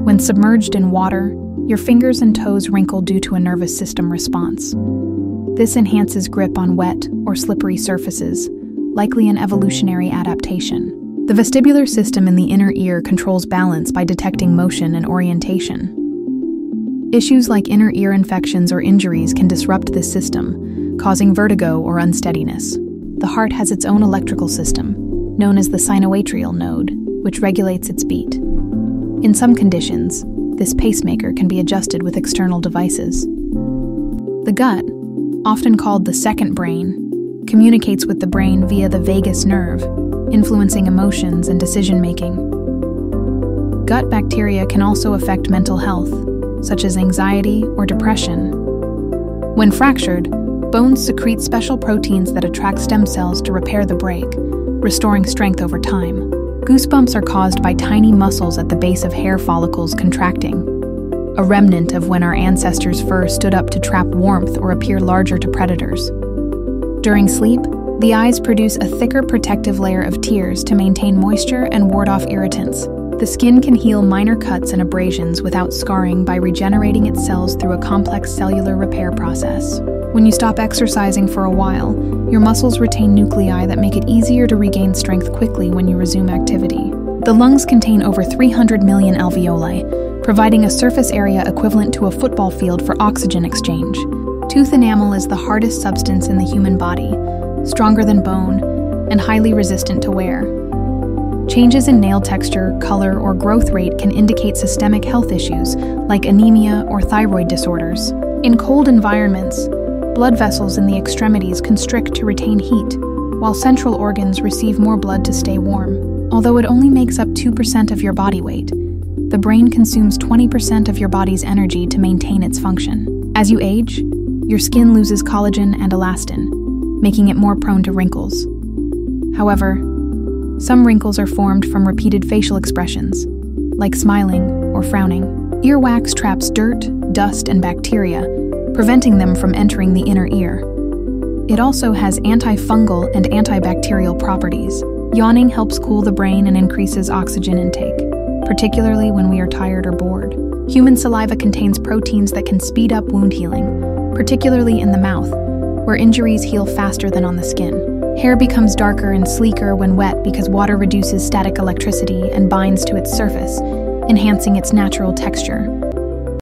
When submerged in water, your fingers and toes wrinkle due to a nervous system response. This enhances grip on wet or slippery surfaces, likely an evolutionary adaptation. The vestibular system in the inner ear controls balance by detecting motion and orientation. Issues like inner ear infections or injuries can disrupt this system, causing vertigo or unsteadiness. The heart has its own electrical system, known as the sinoatrial node, which regulates its beat. In some conditions, this pacemaker can be adjusted with external devices. The gut, often called the second brain, communicates with the brain via the vagus nerve, influencing emotions and decision making. Gut bacteria can also affect mental health, such as anxiety or depression. When fractured, bones secrete special proteins that attract stem cells to repair the break, restoring strength over time. Goosebumps are caused by tiny muscles at the base of hair follicles contracting, a remnant of when our ancestors' fur stood up to trap warmth or appear larger to predators. During sleep, the eyes produce a thicker protective layer of tears to maintain moisture and ward off irritants. The skin can heal minor cuts and abrasions without scarring by regenerating its cells through a complex cellular repair process. When you stop exercising for a while, your muscles retain nuclei that make it easier to regain strength quickly when you resume activity. The lungs contain over 300 million alveoli, providing a surface area equivalent to a football field for oxygen exchange. Tooth enamel is the hardest substance in the human body, stronger than bone, and highly resistant to wear. Changes in nail texture, color, or growth rate can indicate systemic health issues like anemia or thyroid disorders. In cold environments, blood vessels in the extremities constrict to retain heat, while central organs receive more blood to stay warm. Although it only makes up 2% of your body weight, the brain consumes 20% of your body's energy to maintain its function. As you age, your skin loses collagen and elastin, making it more prone to wrinkles. However, some wrinkles are formed from repeated facial expressions, like smiling or frowning. Earwax traps dirt, dust, and bacteria, preventing them from entering the inner ear. It also has antifungal and antibacterial properties. Yawning helps cool the brain and increases oxygen intake, particularly when we are tired or bored. Human saliva contains proteins that can speed up wound healing, particularly in the mouth, where injuries heal faster than on the skin. Hair becomes darker and sleeker when wet because water reduces static electricity and binds to its surface, enhancing its natural texture.